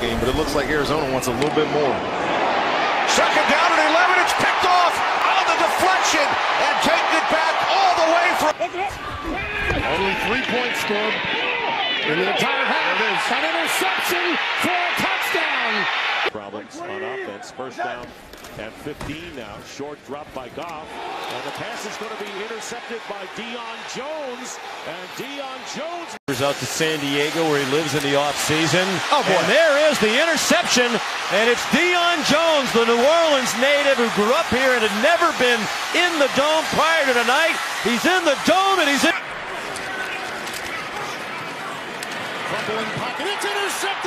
game, but it looks like Arizona wants a little bit more. Second down and 11. It's picked off on the deflection and taking it back all the way from. Only three points scored in the entire half. An interception for a touchdown. Problems on offense. First down at 15 now. Short drop by Goff. And the pass is going to be intercepted by Deion Jones. And Deion Jones out to San Diego where he lives in the offseason. Oh, boy. And there is the interception. And it's Deion Jones, the New Orleans native who grew up here and had never been in the dome prior to tonight. He's in the dome and he's in. Fumbling pocket. It's intercepted